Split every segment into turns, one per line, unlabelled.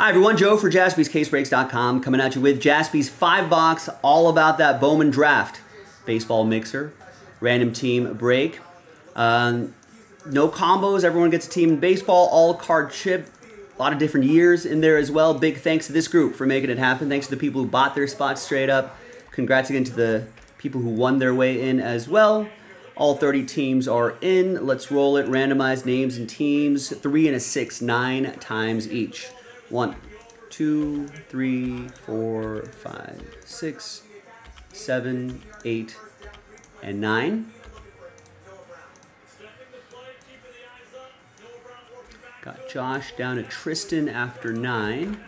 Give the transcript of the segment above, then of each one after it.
Hi everyone, Joe for jaspyscasebreaks.com coming at you with Jaspy's 5 box, all about that Bowman draft. Baseball mixer, random team break. Um, no combos, everyone gets a team in baseball, all card chip. A lot of different years in there as well. Big thanks to this group for making it happen. Thanks to the people who bought their spots straight up. Congrats again to the people who won their way in as well. All 30 teams are in. Let's roll it. Randomized names and teams. Three and a six, nine times each. One, two, three, four, five, six, seven, eight, and nine. Got Josh down to Tristan after nine.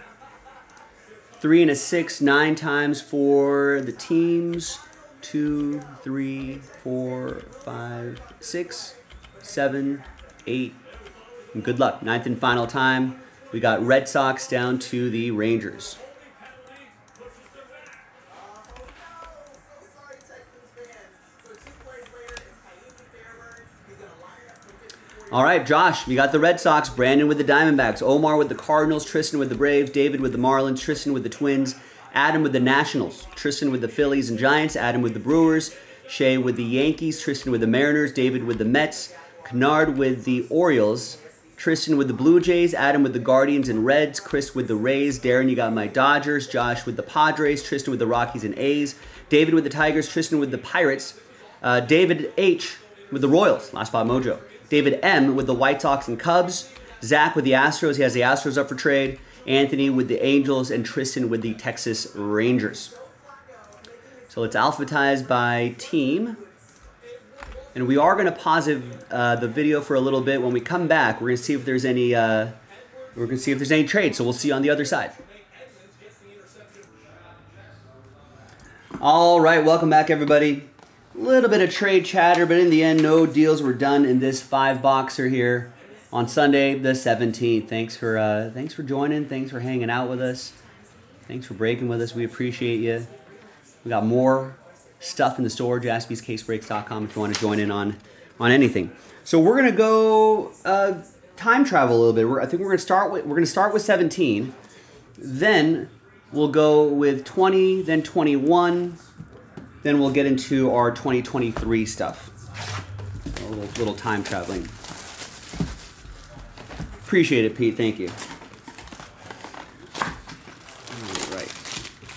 Three and a six, nine times for the teams. Two, three, four, five, six, seven, eight. And good luck. Ninth and final time. We got Red Sox down to the Rangers. All right, Josh, we got the Red Sox, Brandon with the Diamondbacks, Omar with the Cardinals, Tristan with the Braves, David with the Marlins, Tristan with the Twins, Adam with the Nationals, Tristan with the Phillies and Giants, Adam with the Brewers, Shay with the Yankees, Tristan with the Mariners, David with the Mets, Kennard with the Orioles, Tristan with the Blue Jays, Adam with the Guardians and Reds, Chris with the Rays, Darren, you got my Dodgers, Josh with the Padres, Tristan with the Rockies and A's, David with the Tigers, Tristan with the Pirates, uh, David H with the Royals, last spot mojo, David M with the White Sox and Cubs, Zach with the Astros, he has the Astros up for trade, Anthony with the Angels, and Tristan with the Texas Rangers. So let's alphabetize by team. And we are going to pause it, uh, the video for a little bit. When we come back, we're going to see if there's any. Uh, we're going to see if there's any trade. So we'll see you on the other side. All right, welcome back, everybody. A little bit of trade chatter, but in the end, no deals were done in this five boxer here on Sunday, the 17th. Thanks for uh, thanks for joining. Thanks for hanging out with us. Thanks for breaking with us. We appreciate you. We got more stuff in the store, jaspyscasebreaks.com if you want to join in on, on anything. So we're going to go uh, time travel a little bit. We're, I think we're going to start with we're going to start with 17. Then we'll go with 20, then 21. Then we'll get into our 2023 stuff. A little, little time traveling. Appreciate it, Pete. Thank you.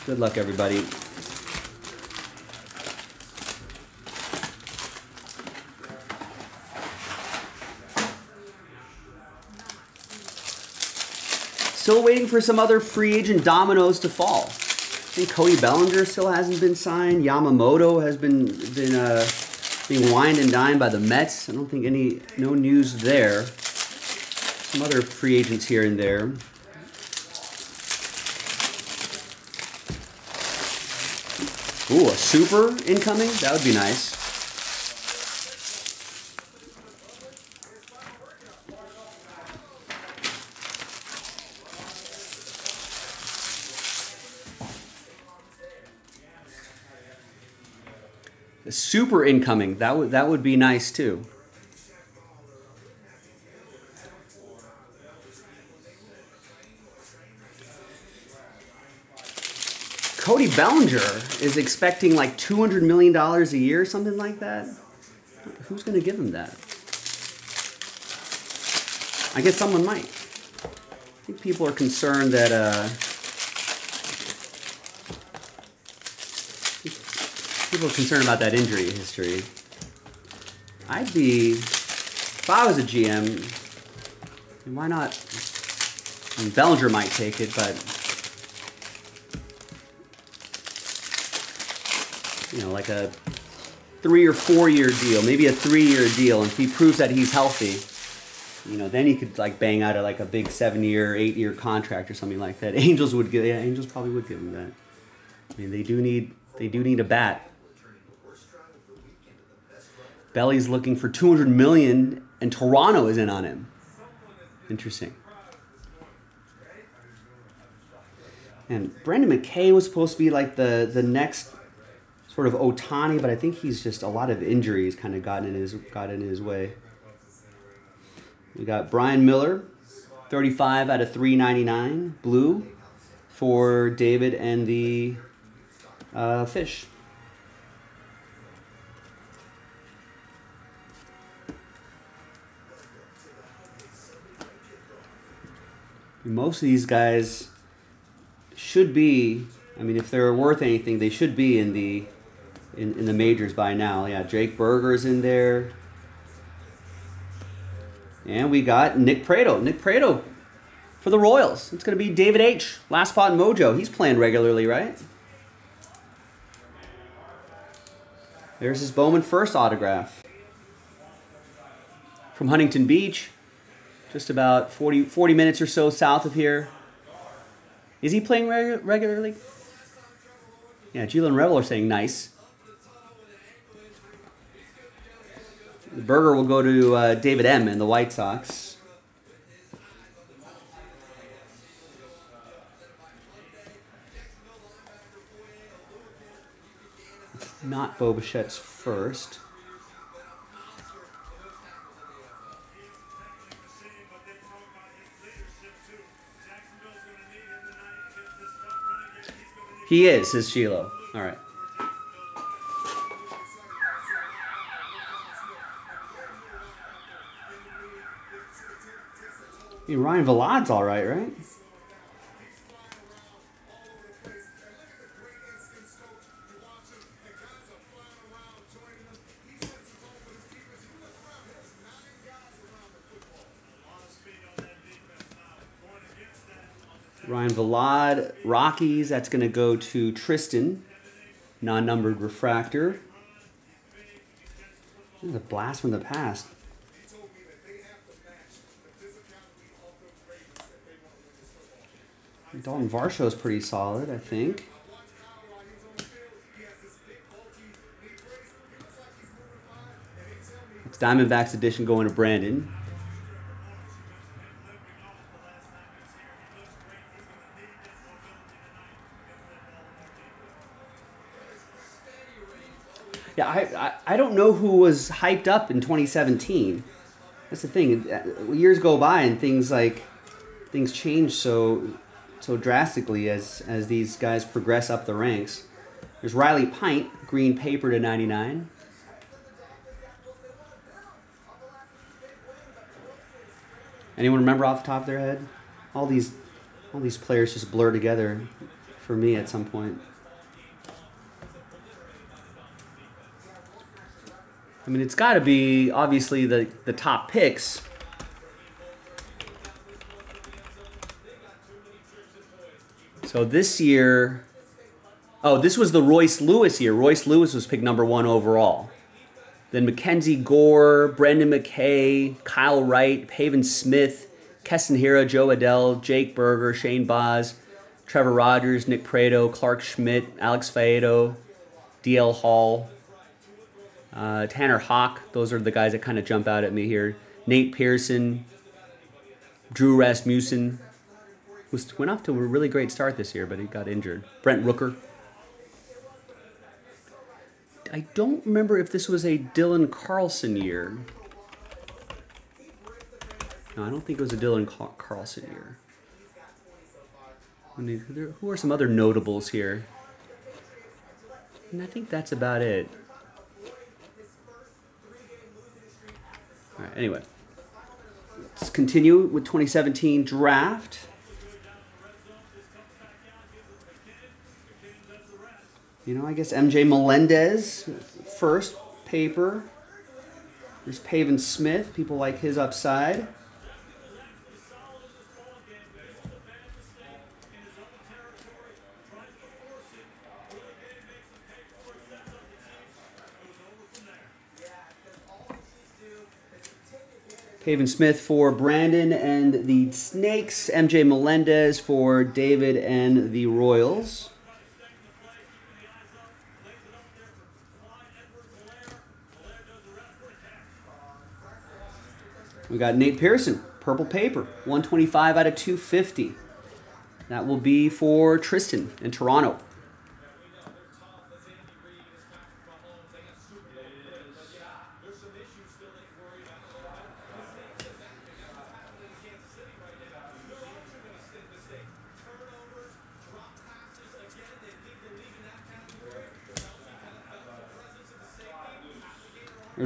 Good luck, everybody. Still waiting for some other free agent dominoes to fall. I think Cody Bellinger still hasn't been signed. Yamamoto has been been uh, being wined and dined by the Mets. I don't think any no news there. Some other free agents here and there. Ooh, a super incoming? That would be nice. Super incoming. That would that would be nice too. Cody Bellinger is expecting like $200 million a year, something like that. Who's going to give him that? I guess someone might. I think people are concerned that uh, people are concerned about that injury history. I'd be, if I was a GM, why not? I mean, Bellinger might take it, but you know, like a three or four year deal, maybe a three year deal, and if he proves that he's healthy, you know, then he could like bang out a, like a big seven year, eight year contract or something like that. Angels would give, yeah, Angels probably would give him that. I mean, they do need they do need a bat. Belly's looking for 200 million, and Toronto is in on him. Interesting. And Brendan McKay was supposed to be like the the next sort of Ohtani, but I think he's just a lot of injuries kind of gotten in his got in his way. We got Brian Miller, 35 out of 399, blue, for David and the uh, fish. Most of these guys should be, I mean, if they're worth anything, they should be in the in, in the majors by now. Yeah, Jake Burger's in there. And we got Nick Pratto. Nick Pratto for the Royals. It's going to be David H. Last spot in Mojo. He's playing regularly, right? There's his Bowman first autograph. From Huntington Beach. Just about 40, 40 minutes or so south of here. Is he playing regu regularly? Yeah, and Rebel are saying nice. The burger will go to uh, David M. and the White Sox. Not Bo Bichette's first. He is, says Shiloh. All right. I mean, Ryan Vilade's all right, right? Vilade, Rockies, that's going to go to Tristan, non-numbered refractor. This is a blast from the past. Dalton Varsho is pretty solid, I think. It's Diamondbacks edition going to Brandon. I, don't know who was hyped up in 2017. That's the thing. Uh, years go by and things like things change so so drastically as as these guys progress up the ranks. There's Riley Pint, green paper to 99. Anyone remember off the top of their head? All these all these players just blur together for me at some point. I mean, it's got to be obviously the the top picks So this year, oh, this was the Royce Lewis year. Royce Lewis was picked number one overall. Then Mackenzie Gore, Brendan McKay, Kyle Wright, Pavin Smith, Keston Hiura, Jo Adell, Jake Burger, Shane Baz, Trevor Rogers, Nick Pratto, Clarke Schmidt, Alex Faedo, DL Hall, uh, Tanner Houck. Those are the guys that kind of jump out at me here. Nate Pearson, Drew Rasmussen, was went off to a really great start this year, but he got injured. Brent Rooker. I don't remember if this was a Dylan Carlson year. No, I don't think it was a Dylan Carlson year. who are some other notables here? And I think that's about it. All right, anyway, let's continue with 2017 draft. You know, I guess MJ Melendez, first paper. There's Pavin Smith. People like his upside. Pavin Smith for Brandon and the Snakes. MJ Melendez for David and the Royals. We got Nate Pearson, purple paper, 125 out of 250. That will be for Tristan in Toronto.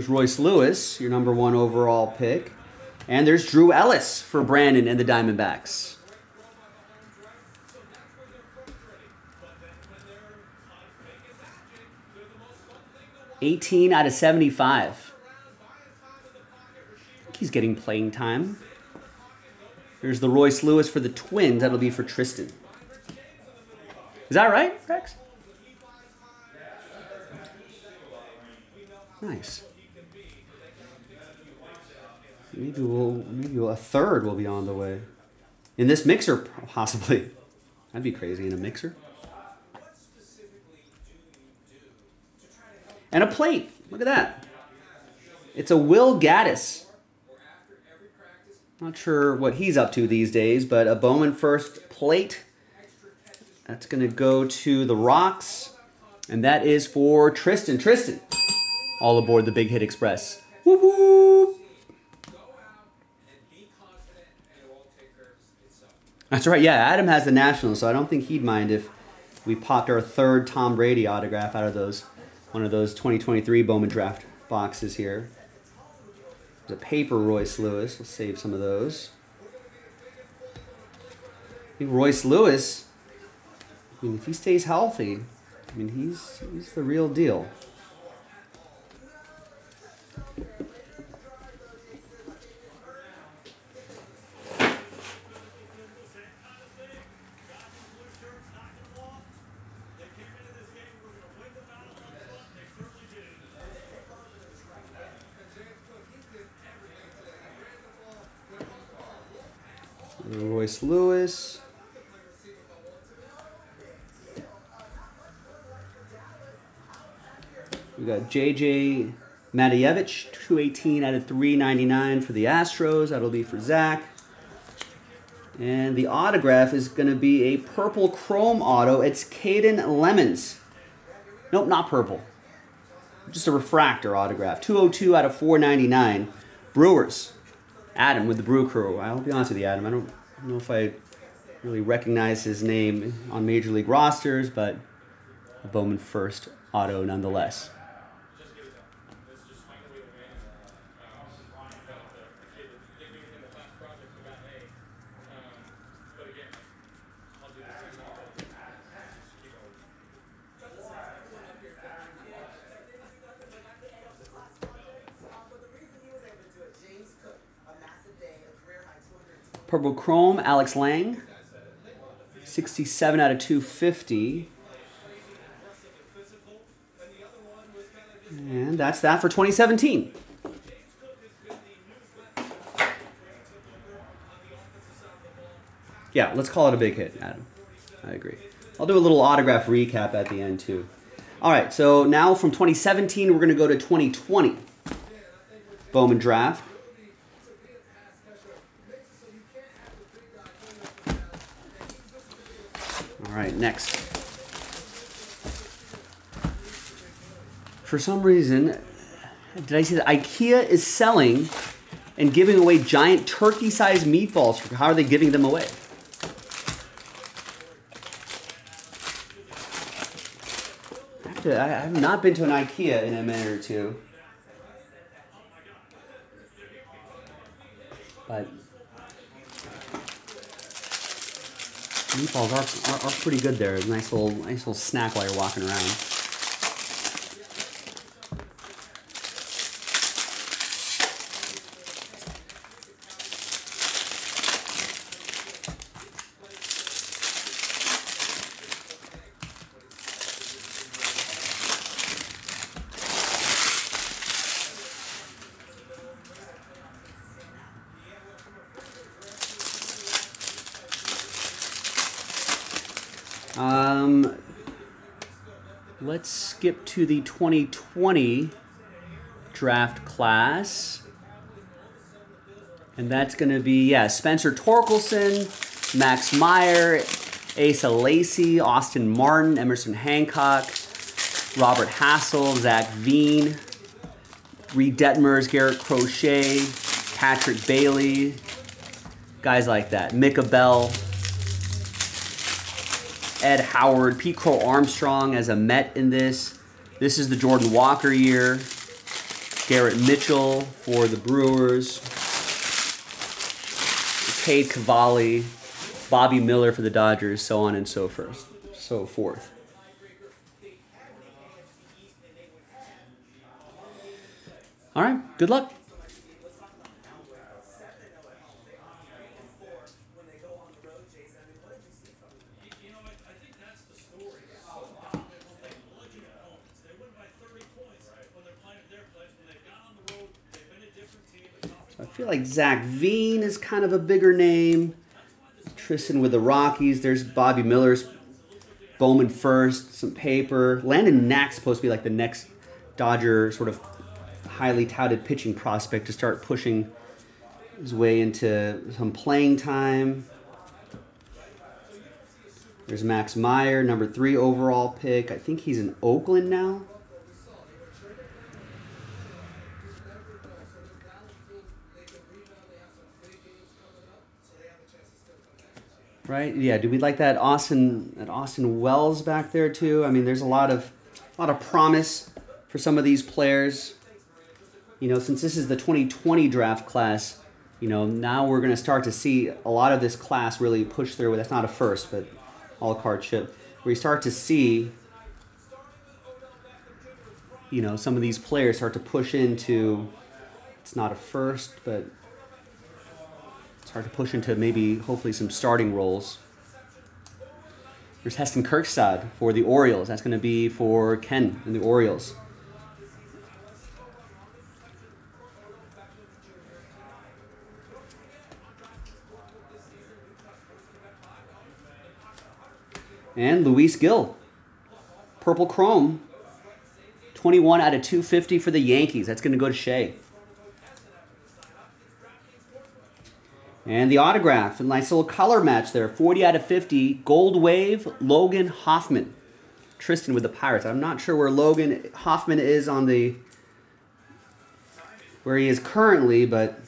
Royce Lewis, your number one overall pick. And there's Drew Ellis for Brandon and the Diamondbacks. Eighteen out of seventy-five. He's getting playing time. There's the Royce Lewis for the Twins. That'll be for Tristan. Is that right, Rex? Nice. Maybe we'll maybe a third will be on the way. In this mixer, possibly. That'd be crazy in a mixer. And a plate. Look at that. It's a Will Gaddis. Not sure what he's up to these days, but a Bowman first plate. That's going to go to the Rocks. And that is for Tristan. Tristan, all aboard the Big Hit Express. That's right. Yeah, Adam has the Nationals, so I don't think he'd mind if we popped our third Tom Brady autograph out of those one of those 2023 Bowman draft boxes here. There's a paper Royce Lewis. We'll save some of those. I think Royce Lewis, I mean, if he stays healthy, I mean, he's, he's the real deal. Lewis. We got JJ Matijevic, 218 out of 399 for the Astros. That'll be for Zach. And the autograph is going to be a purple chrome auto. It's Caden Lemons. Nope, not purple. Just a refractor autograph. 202 out of 499. Brewers. Adam with the Brew Crew. I'll be honest with you, Adam. I don't don't know if I really recognize his name on major league rosters, but a Bowman first auto nonetheless. Purple Chrome, Alex Lange. 67 out of 250. And that's that for 2017. Yeah, let's call it a big hit, Adam. I agree. I'll do a little autograph recap at the end, too. All right, so now from 2017, we're going to go to 2020. Bowman Draft. All right, next. For some reason, did I see that IKEA is selling and giving away giant turkey-sized meatballs? How are they giving them away? I have, not been to an IKEA in a minute or two. But meatballs are, are, are pretty good there. Nice little nice little snack while you're walking around. Um, let's skip to the 2020 draft class. And that's going to be, yeah, Spencer Torkelson, Max Meyer, Asa Lacy, Austin Martin, Emerson Hancock, Robert Hassell, Zach Veen, Reid Detmers, Garrett Crochet, Patrick Bailey, guys like that. Mick Abel, Ed Howard, Pete Crow Armstrong as a Met in this. This is the Jordan Walker year. Garrett Mitchell for the Brewers. Cade Cavalli, Bobby Miller for the Dodgers, so on and so forth. So forth. All right, good luck. Like Zach Veen is kind of a bigger name. Tristan with the Rockies. There's Bobby Miller's Bowman first, some paper. Landon Knack's supposed to be like the next Dodger sort of highly touted pitching prospect to start pushing his way into some playing time. There's Max Meyer, number three overall pick. I think he's in Oakland now. Right? Yeah. Do we like that Austin that Austin Wells back there too? I mean, there's a lot of a lot of promise for some of these players. You know, since this is the 2020 draft class, you know, now we're going to start to see a lot of this class really push through. That's not a first, but all card chip. We start to see, you know, some of these players start to push into. It's not a first, but Start to push into maybe, hopefully, some starting roles. There's Heston Kjerstad for the Orioles. That's going to be for Ken and the Orioles. And Luis Gill. Purple Chrome, 21 out of 250 for the Yankees. That's going to go to Shea. And the autograph, a nice little color match there. 40 out of 50. Gold Wave, Logan Hofmann. Tristan with the Pirates. I'm not sure where Logan Hofmann is on the where he is currently, but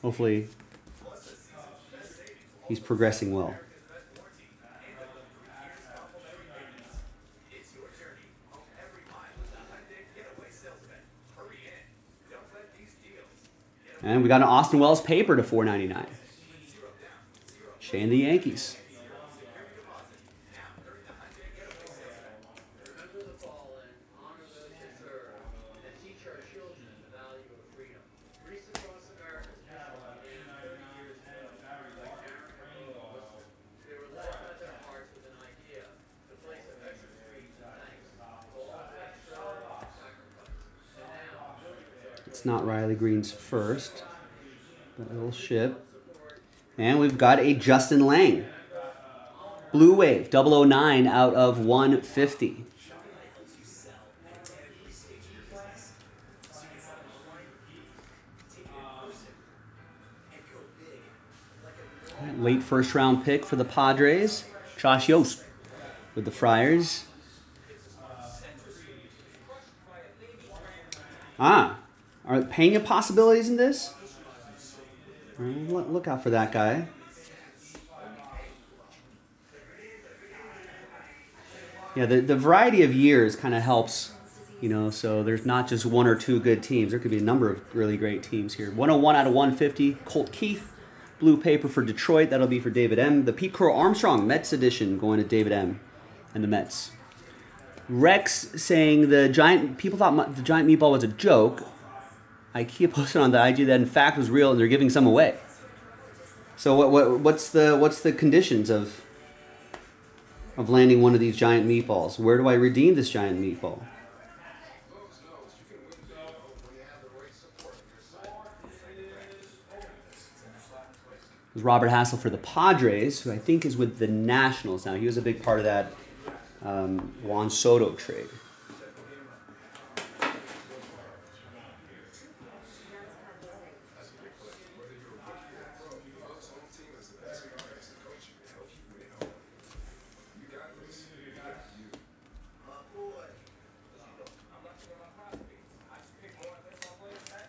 hopefully he's progressing well. And we got an Austin Wells paper to 4.99. Shane the Yankees. Riley Greene's first, but it'll ship. And we've got a Justin Lange. Blue Wave 009 out of 150. Late first round pick for the Padres. Josh Yost with the Friars. Ah, are Pena possibilities in this? Look out for that guy. Yeah, the, the variety of years kind of helps, you know, so there's not just one or two good teams. There could be a number of really great teams here. 101 out of 150, Colt Keith. Blue paper for Detroit, that'll be for David M. The Pete Crow Armstrong Mets edition going to David M. and the Mets. Rex saying the giant, people thought the giant meatball was a joke. IKEA posted on the IG that in fact was real and they're giving some away. So what, what what's the what's the conditions of of landing one of these giant meatballs? Where do I redeem this giant meatball? Robert Hassell for the Padres, who I think is with the Nationals now. He was a big part of that um, Juan Soto trade.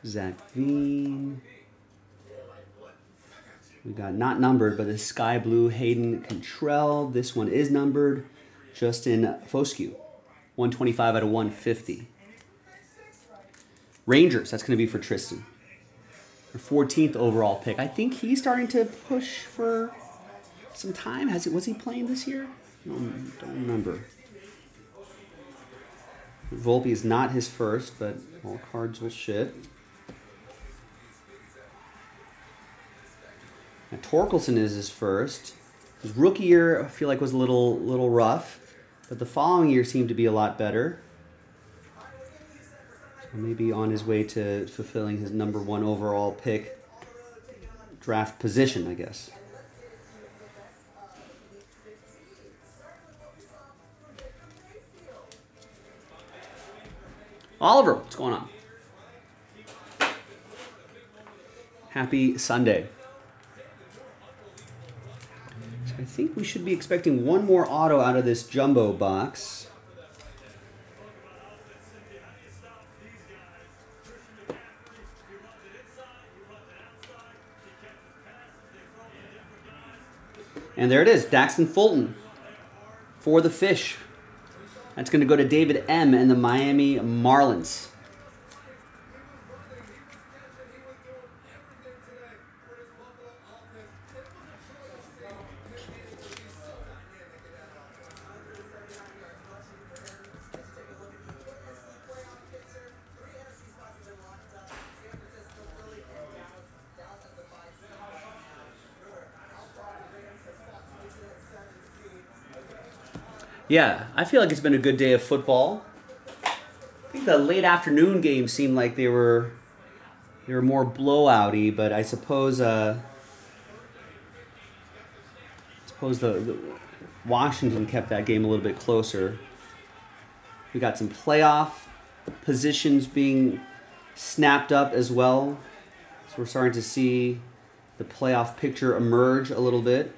Zach Veen. We got not numbered, but the sky blue Hayden Cantrelle. This one is numbered. Justin Foscue. 125 out of 150. Rangers, that's going to be for Tristan. 14th overall pick. I think he's starting to push for some time. Has it? Was he playing this year? don't, don't remember. Volpe is not his first, but all cards will ship. Now, Torkelson is his first. His rookie year, I feel like, was a little little rough, but the following year seemed to be a lot better. So maybe on his way to fulfilling his number one overall pick draft position, I guess. Oliver, what's going on? Happy Sunday. So I think we should be expecting one more auto out of this jumbo box. And there it is, Daxton Fulton for the fish. That's going to go to David M. and the Miami Marlins. Yeah, I feel like it's been a good day of football. I think the late afternoon games seemed like they were they were more blowouty, but I suppose uh, I suppose the, the Washington kept that game a little bit closer. We got some playoff positions being snapped up as well. So we're starting to see the playoff picture emerge a little bit.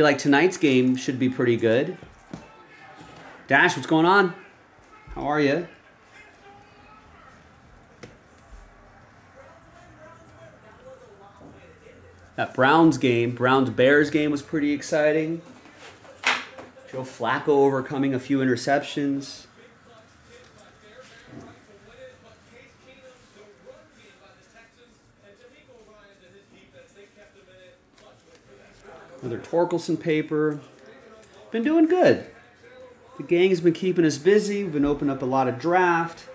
Feel like tonight's game should be pretty good. Dash, what's going on? How are you? That Browns game, Browns Bears game was pretty exciting. Joe Flacco overcoming a few interceptions. Another Torkelson paper. Been doing good. The gang's been keeping us busy. We've been opening up a lot of draft.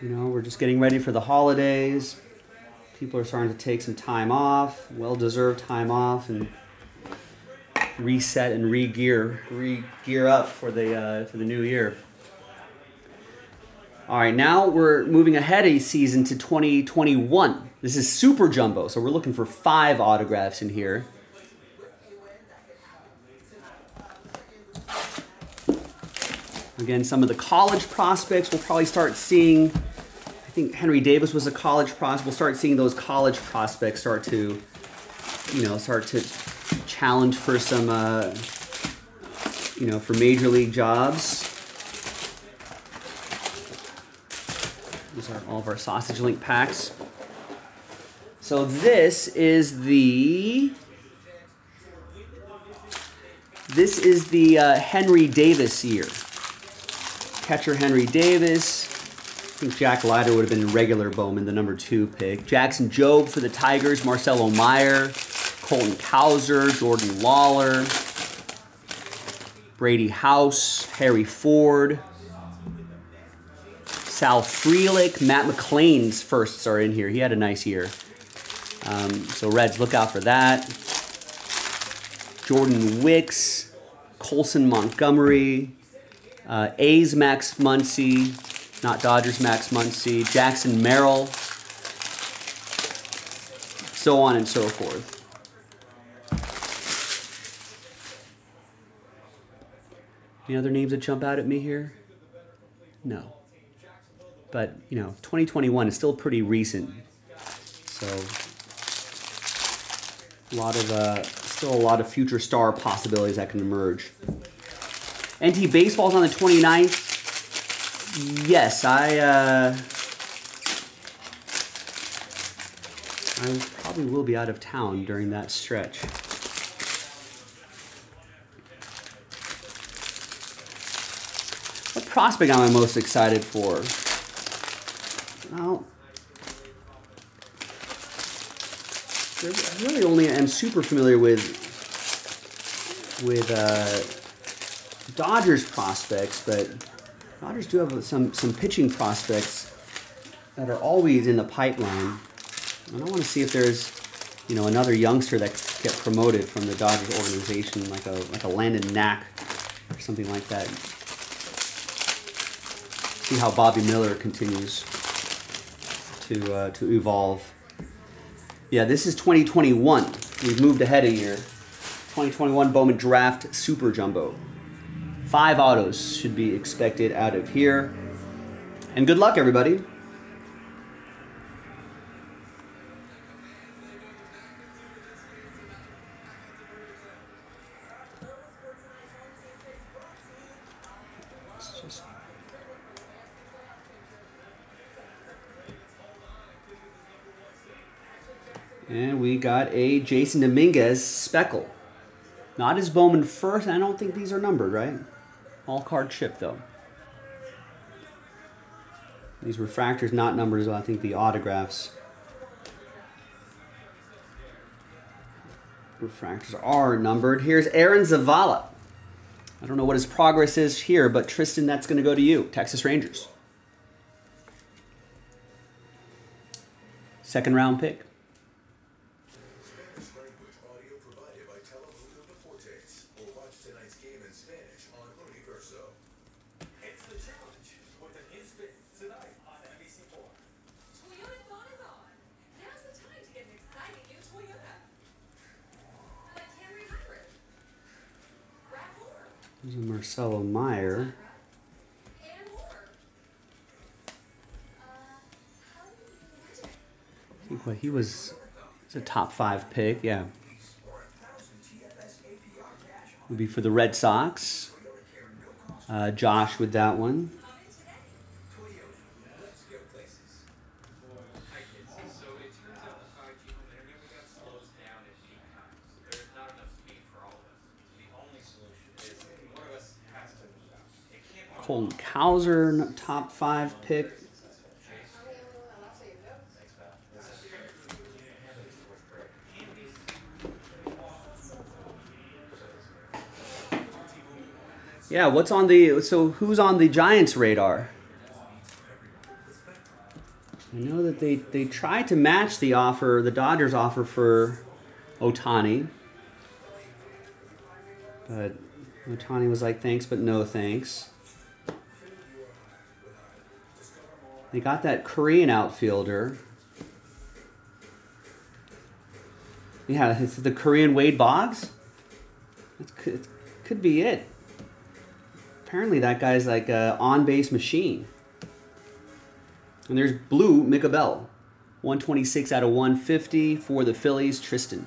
You know, we're just getting ready for the holidays. People are starting to take some time off, well-deserved time off, and reset and re-gear, re-gear up for the uh, for the new year. All right, now we're moving ahead a season to 2021. This is super jumbo, so we're looking for five autographs in here. Again, some of the college prospects we'll probably start seeing. I think Henry Davis was a college prospect. We'll start seeing those college prospects start to, you know, start to challenge for some, uh, you know, for major league jobs. These are all of our sausage link packs. So this is the this is the uh, Henry Davis year. Catcher Henry Davis. I think Jack Leiter would have been regular Bowman, the number two pick. Jackson Jobe for the Tigers. Marcelo Meyer. Colton Cowser. Jordan Lawlar, Brady House. Harry Ford. Sal Frelick. Matt McLain's firsts are in here. He had a nice year. Um, so Reds, look out for that. Jordan Wicks. Colson Montgomery. Uh, A's Max Muncy, not Dodgers Max Muncy, Jackson Merrill, so on and so forth. Any other names that jump out at me here? No. But, you know, 2021 is still pretty recent. So, a lot of, uh, still a lot of future star possibilities that can emerge. NT Baseball's on the 29th. Yes, I, uh, I probably will be out of town during that stretch. What prospect am I most excited for? Well, I really only am super familiar with with uh, Dodgers prospects, but Dodgers do have some some pitching prospects that are always in the pipeline. And I want to see if there's, you know, another youngster that get promoted from the Dodgers organization, like a like a Landon Knack or something like that. See how Bobby Miller continues to uh, to evolve. Yeah, this is 2021. We've moved ahead a year. 2021 Bowman Draft Super Jumbo. Five autos should be expected out of here. And good luck, everybody. And we got a Jasson Dominguez speckle. Not his Bowman first. I don't think these are numbered, right? All card chip, though. These refractors not well. I think the autographs. Refractors are numbered. Here's Aaron Zavala. I don't know what his progress is here, but Tristan, that's going to go to you. Texas Rangers. Second round pick. There's a Marcelo Meyer. I think what he was, it's a top five pick, yeah. Would be for the Red Sox. Uh, Josh with that one. Colton Cowser, top five pick. Yeah, what's on the so who's on the Giants radar? I know that they they tried to match the offer, the Dodgers offer for Ohtani. But Ohtani was like, thanks, but no thanks. They got that Korean outfielder. Yeah, it's the Korean Wade Boggs. Could, it could be it. Apparently, that guy's like a on-base machine. And there's Blue Mick Abel, 126 out of 150 for the Phillies. Tristan.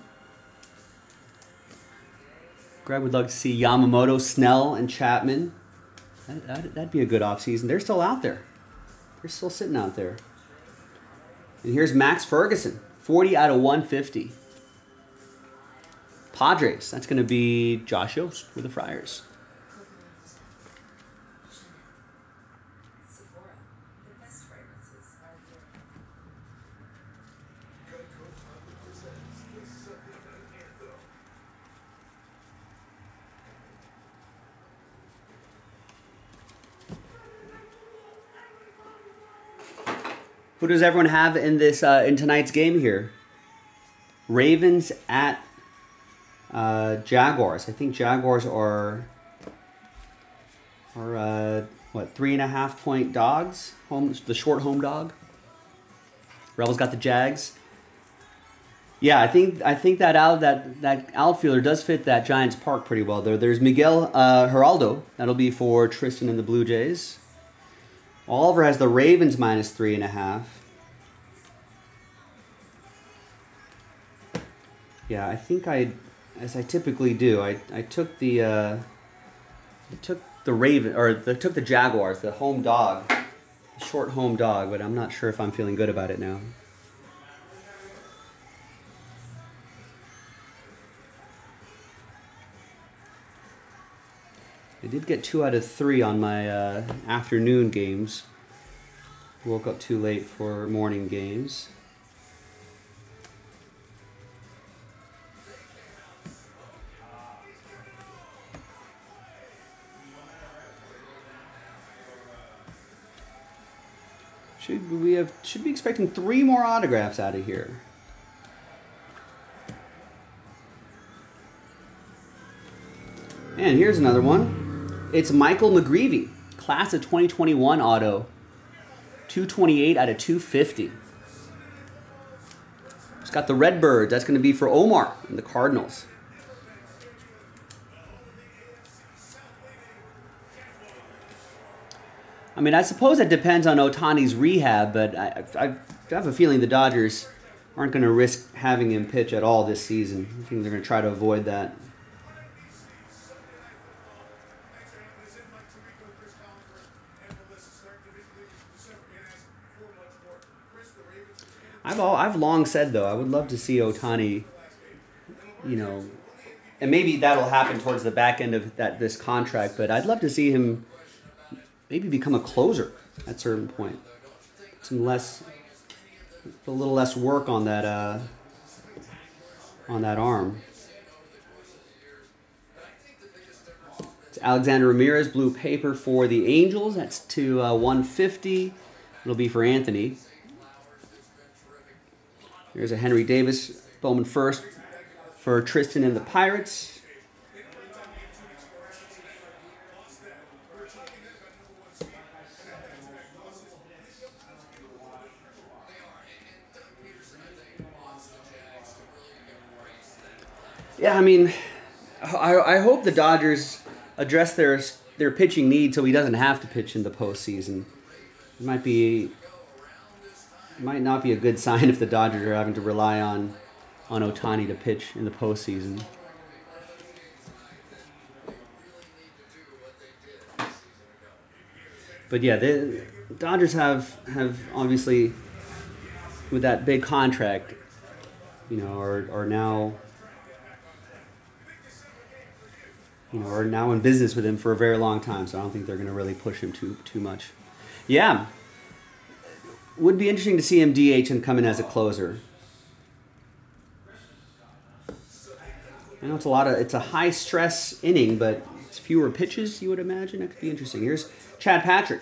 Greg would love to see Yamamoto, Snell, and Chapman. That, that'd be a good offseason. They're still out there. They're still sitting out there. And here's Max Ferguson, 40 out of 150. Padres, that's going to be Josh Yost with the Friars. Who does everyone have in this uh, in tonight's game here? Ravens at uh, Jaguars. I think Jaguars are are uh, what three and a half point dogs. Home the short home dog. Rebels got the Jags. Yeah, I think I think that out that that outfielder does fit that Giants park pretty well. There, there's Miguel uh, Hiraldo. That'll be for Tristan and the Blue Jays. Oliver has the Ravens minus three and a half. Yeah, I think I, as I typically do, I, I took the uh, I took the Raven or the, took the Jaguars, the home dog, short home dog, but I'm not sure if I'm feeling good about it now. I did get two out of three on my uh, afternoon games. Woke up too late for morning games. Should we have should be expecting three more autographs out of here. And here's another one. It's Michael McGreevy, class of 2021 auto. 228 out of 250. It's got the Redbirds. That's going to be for Omar and the Cardinals. I mean, I suppose it depends on Ohtani's rehab, but I, I, I have a feeling the Dodgers aren't going to risk having him pitch at all this season. I think they're going to try to avoid that. I've all, I've long said though I would love to see Ohtani, you know, and maybe that'll happen towards the back end of that this contract. But I'd love to see him maybe become a closer at certain point. Some less, a little less work on that uh, on that arm. It's Alexander Ramirez, blue paper for the Angels. That's to uh, 150. It'll be for Anthony. Here's a Henry Davis Bowman first for Tristan and the Pirates. Yeah, I mean, I, I hope the Dodgers address their their pitching need so he doesn't have to pitch in the postseason. It might be might not be a good sign if the Dodgers are having to rely on on Ohtani to pitch in the postseason. But yeah, the Dodgers have have obviously with that big contract, you know, are are now you know, are now in business with him for a very long time, so I don't think they're going to really push him too too much. Yeah, would be interesting to see him DH and come in as a closer. I know it's a lot of it's a high stress inning, but it's fewer pitches. You would imagine that could be interesting. Here's Chad Patrick,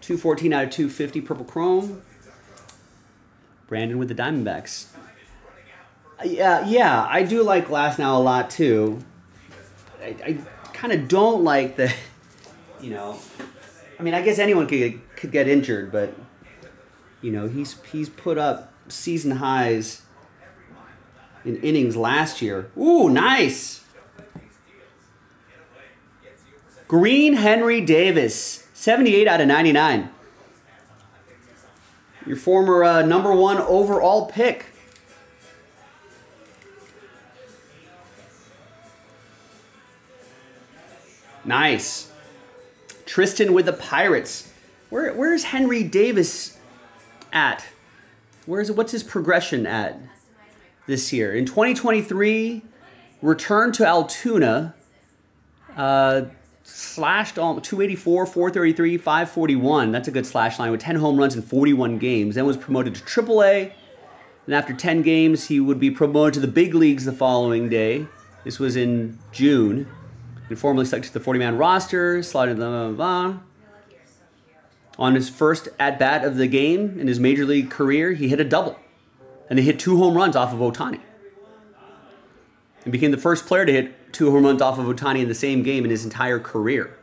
two fourteen out of two fifty, purple chrome. Brandon with the Diamondbacks. Uh, yeah, yeah, I do like Glasnow a lot too. I, I kind of don't like the, you know, I mean, I guess anyone could could get injured, but you know, he's he's put up season highs in innings last year. Ooh, nice. Green Henry Davis, 78 out of 99. Your former uh, number one overall pick. Nice. Tristan with the Pirates. Where, where's Henry Davis at? Where's it what's his progression at this year? In 2023, returned to Altoona, uh, slashed all 284, 433, 541. That's a good slash line with 10 home runs in 41 games. Then was promoted to AAA. And after 10 games, he would be promoted to the big leagues the following day. This was in June. And formally selected to the 40 man roster, slotted blah, blah, blah. On his first at bat of the game in his major league career, he hit a double. And he hit two home runs off of Ohtani. And became the first player to hit two home runs off of Ohtani in the same game in his entire career.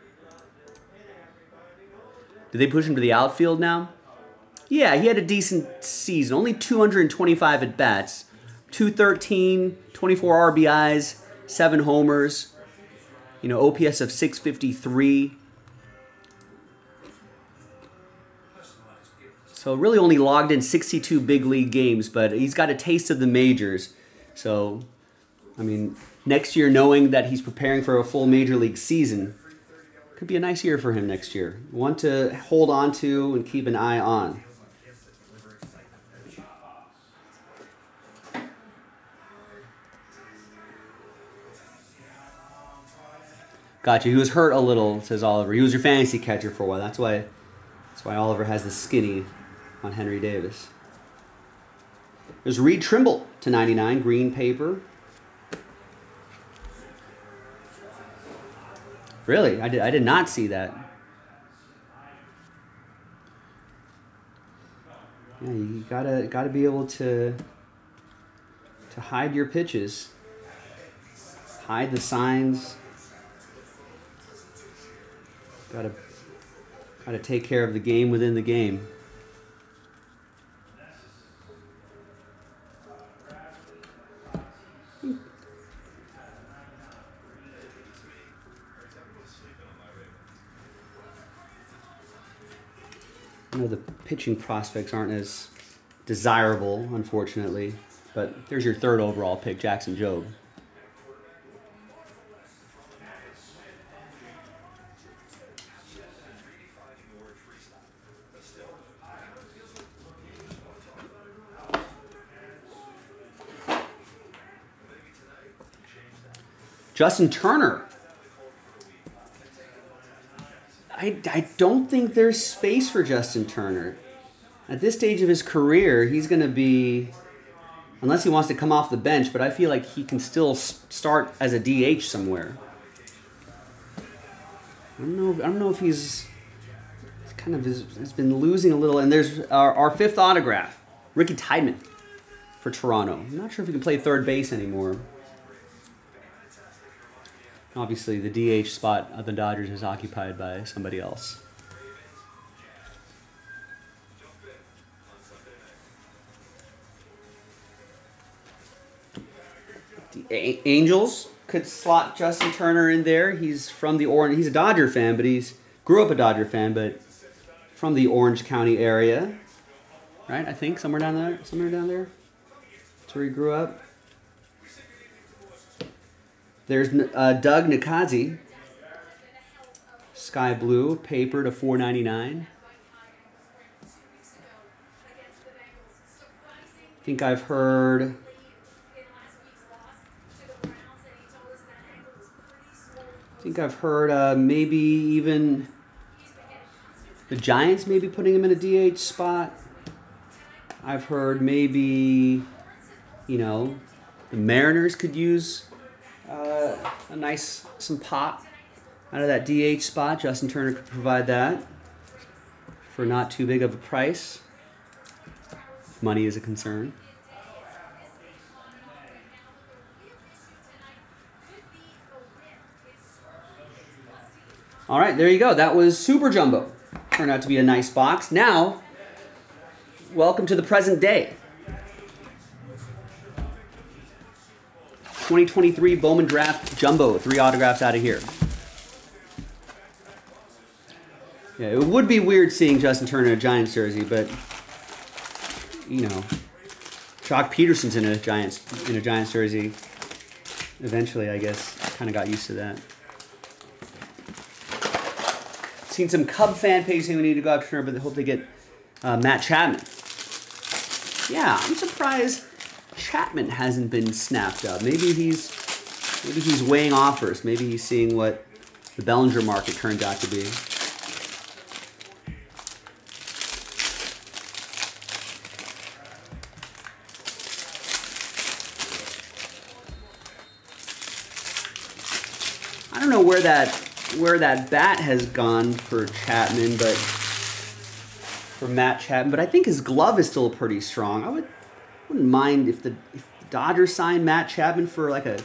Did they push him to the outfield now? Yeah, he had a decent season. Only 225 at bats, 213, 24 RBIs, 7 homers, you know, OPS of 653. So really only logged in 62 big league games, but he's got a taste of the majors. So, I mean, next year, knowing that he's preparing for a full major league season, could be a nice year for him next year. One to hold on to and keep an eye on. Gotcha. He was hurt a little, says Oliver. He was your fantasy catcher for a while. That's why. That's why Oliver has the skinny on Henry Davis. There's Reed Trimble to 99, green paper. Really? I did, I did not see that. Yeah, you gotta gotta be able to to hide your pitches, hide the signs. Gotta gotta take care of the game within the game. I know the pitching prospects aren't as desirable, unfortunately. But there's your third overall pick, Jackson Jobe. Justin Turner I, I don't think there's space for Justin Turner. At this stage of his career, he's going to be, unless he wants to come off the bench, but I feel like he can still start as a DH somewhere. I don't know. If, I don't know if he's kind of has been losing a little. And there's our, our fifth autograph, Ricky Tiedemann for Toronto. I'm not sure if he can play third base anymore. Obviously, the DH spot of the Dodgers is occupied by somebody else. The Angels could slot Justin Turner in there. He's from the Orange. He's a Dodger fan, but he's grew up a Dodger fan, but from the Orange County area, right? I think somewhere down there. Somewhere down there. That's where he grew up. There's uh, Doug Nikhazy, sky blue, paper to 4.99. I think I've heard. I think I've heard uh, maybe even the Giants maybe putting him in a DH spot. I've heard maybe, you know, the Mariners could use uh, a nice some pop out of that DH spot. Justin Turner could provide that for not too big of a price. If money is a concern. All right, there you go. That was Super Jumbo. Turned out to be a nice box. Now, welcome to the present day. 2023 Bowman Draft Jumbo. Three autographs out of here. Yeah, it would be weird seeing Justin Turner in a Giants jersey, but you know, Joc Pederson's in a Giants in a Giants jersey. Eventually, I guess, kind of got used to that. Seen some Cub fan pages saying we need to go after Turner, but they hope they get uh, Matt Chapman. Yeah, I'm surprised Chapman hasn't been snapped up. Maybe he's maybe he's weighing offers. Maybe he's seeing what the Bellinger market turned out to be. I don't know where that where that bat has gone for Chapman, but for Matt Chapman, but I think his glove is still pretty strong. I would wouldn't mind if the, if the Dodgers signed Matt Chapman for like a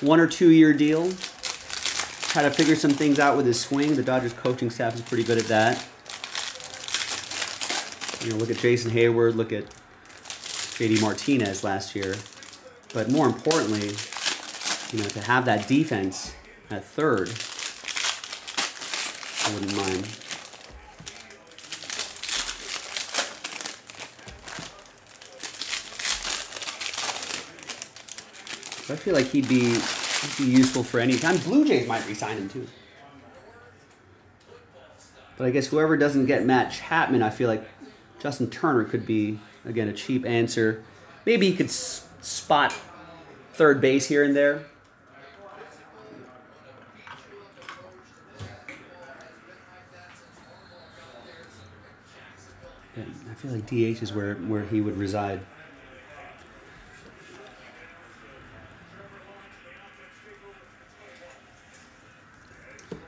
one or two year deal. Try to figure some things out with his swing. The Dodgers coaching staff is pretty good at that. You know, look at Jason Heyward, look at JD Martinez last year. But more importantly, you know, to have that defense at third, I wouldn't mind. I feel like he'd be, he'd be useful for any time. Blue Jays might resign him too. But I guess whoever doesn't get Matt Chapman, I feel like Justin Turner could be again a cheap answer. Maybe he could spot third base here and there. I feel like DH is where, where he would reside.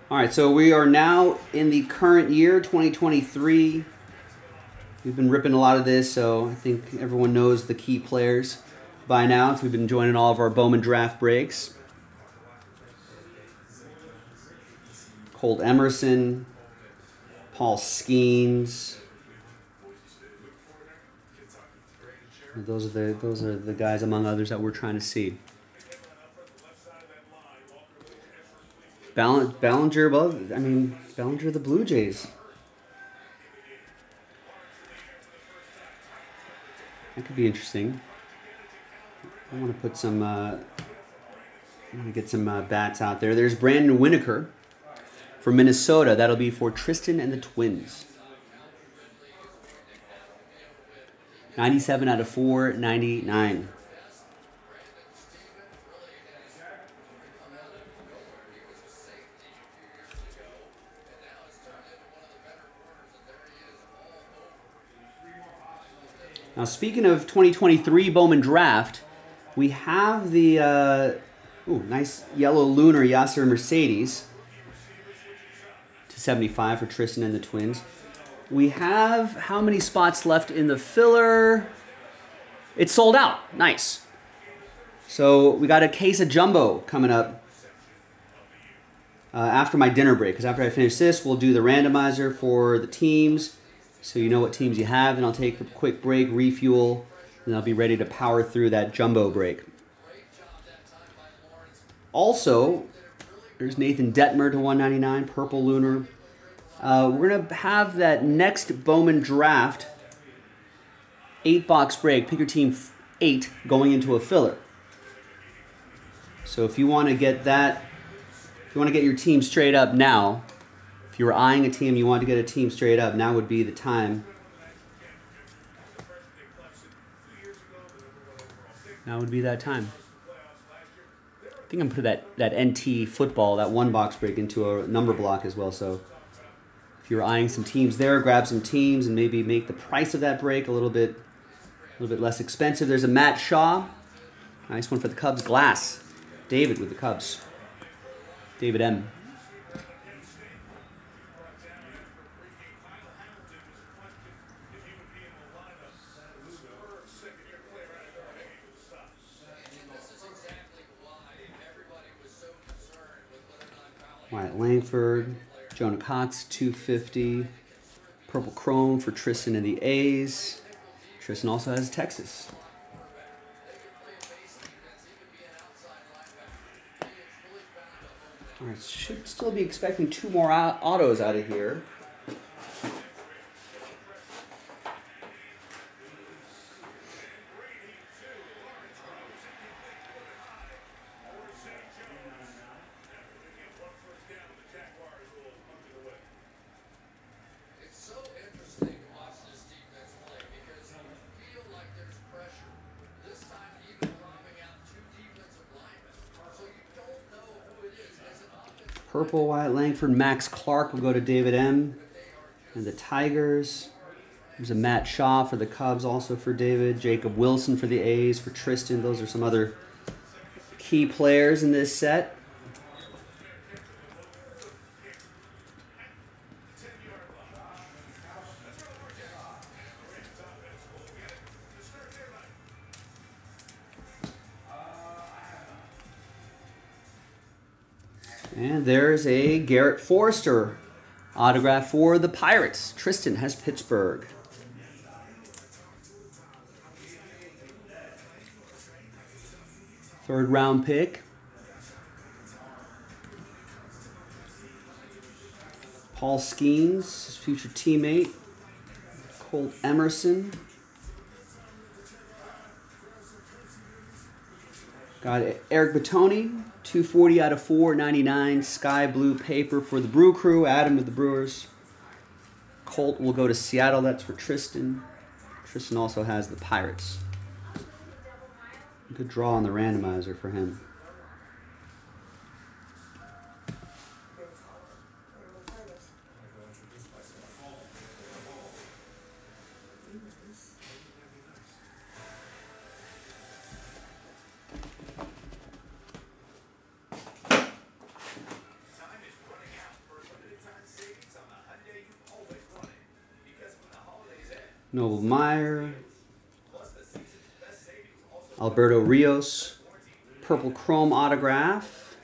All right, so we are now in the current year, 2023. We've been ripping a lot of this, so I think everyone knows the key players by now. If we've been joining all of our Bowman draft breaks. Colt Emerson, Paul Skenes. Those are the those are the guys among others that we're trying to see. Ball- Bellinger, well, I mean, Bellinger, the Blue Jays. That could be interesting. I want to put some. Uh, I want to get some uh, bats out there. There's Brandon Winokur for Minnesota. That'll be for Tristan and the Twins. 97 out of 499. Now, speaking of 2023 Bowman Draft, we have the uh, ooh, nice yellow lunar Yasser Mercedes to 75 for Tristan and the Twins. We have how many spots left in the filler? It's sold out. Nice. So we got a case of jumbo coming up uh, after my dinner break. Because after I finish this, we'll do the randomizer for the teams so you know what teams you have. And I'll take a quick break, refuel, and I'll be ready to power through that jumbo break. Also, there's Nathan Dettmer to 199, Purple Lunar. Uh, we're going to have that next Bowman draft eight box break. Pick your team eight going into a filler. So if you want to get that, if you want to get your team straight up now, if you were eyeing a team, you wanted to get a team straight up, now would be the time. Now would be that time. I think I'm put that that NT football, that one box break into a number block as well. So if you're eyeing some teams there, grab some teams and maybe make the price of that break a little bit a little bit less expensive. There's a Matt Shaw. Nice one for the Cubs. Glass. David with the Cubs. David M. Langford, Jonah Cox, 250. Purple Chrome for Tristan and the A's. Tristan also has Texas. All right, should still be expecting two more autos out of here.
It's so interesting to watch this defense play because you feel like there's pressure. This time, even dropping out two defensive linemen, so you don't know who it is. As an offensive
Purple, Wyatt Langford, Max Clark will go to David M. And the Tigers. There's a Matt Shaw for the Cubs, also for David. Jacob Wilson for the A's, for Tristan. Those are some other key players in this set. And there's a Garrett Forrester autograph for the Pirates. Tristan has Pittsburgh. Third round pick. Paul Skenes, his future teammate. Colt Emerson. Got Eric Bitonti, 240 out of 499. Sky blue paper for the Brew Crew. Adam with the Brewers. Colt will go to Seattle. That's for Tristan. Tristan also has the Pirates. Good draw on the randomizer for him. Alberto Rios. Purple Chrome autograph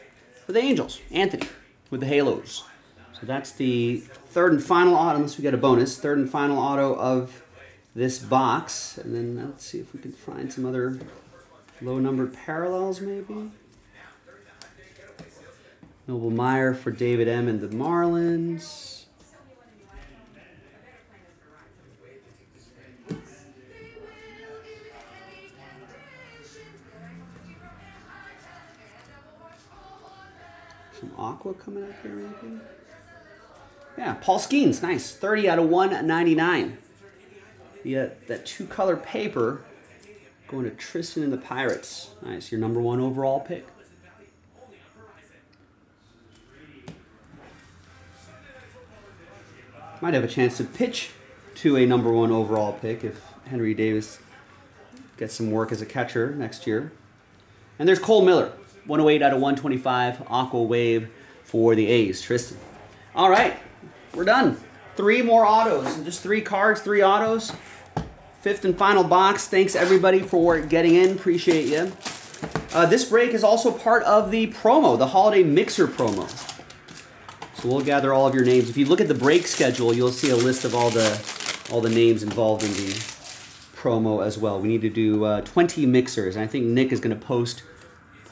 for the Angels. Anthony with the Halos. So that's the third and final auto, unless we get a bonus, third and final auto of this box. And then let's see if we can find some other low numbered parallels maybe. Noble Meyer for David M. and the Marlins. Aqua coming up here, maybe. Yeah, Paul Skenes, nice. 30 out of 199. Yeah, that two color paper going to Tristan and the Pirates. Nice, your number one overall pick. Might have a chance to pitch to a number one overall pick if Henry Davis gets some work as a catcher next year. And there's Cole Miller, 108 out of 125, Aqua Wave for the A's. Tristan. All right, we're done. Three more autos, just three cards, three autos. Fifth and final box. Thanks everybody for getting in. Appreciate you. Uh, this break is also part of the promo, the holiday mixer promo. So we'll gather all of your names. If you look at the break schedule, you'll see a list of all the all the names involved in the promo as well. We need to do uh, 20 mixers, and I think Nick is going to post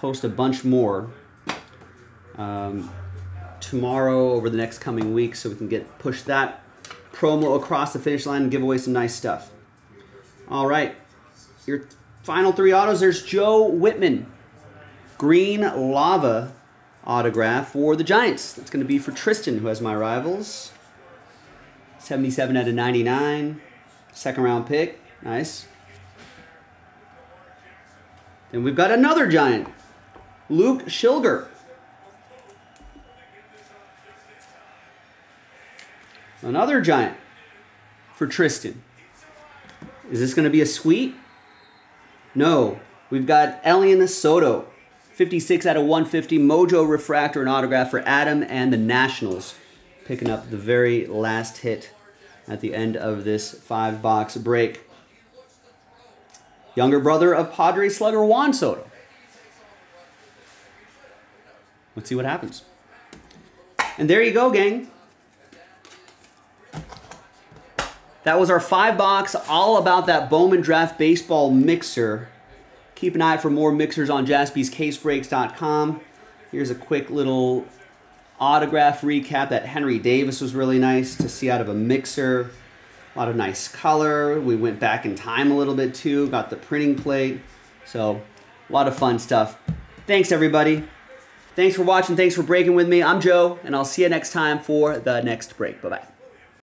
post a bunch more um, tomorrow over the next coming weeks, so we can get push that promo across the finish line and give away some nice stuff. All right, your final three autos. There's Joe Whitman, green lava autograph for the Giants. That's going to be for Tristan, who has my rivals. 77 out of 99, second round pick. Nice. Then we've got another Giant. Luke Shliger. Another Giant for Tristan. Is this going to be a sweet? No. We've got Elian Soto. 56 out of 150. Mojo Refractor and autograph for Adam and the Nationals. Picking up the very last hit at the end of this five box break. Younger brother of Padre slugger Juan Soto. Let's see what happens. And there you go, gang. That was our five box, all about that Bowman Draft Baseball mixer. Keep an eye for more mixers on jaspyscasebreaks.com. Here's a quick little autograph recap that Henry Davis was really nice to see out of a mixer. A lot of nice color. We went back in time a little bit too, got the printing plate. So, a lot of fun stuff. Thanks, everybody. Thanks for watching. Thanks for breaking with me. I'm Joe, and I'll see you next time for the next break. Bye bye.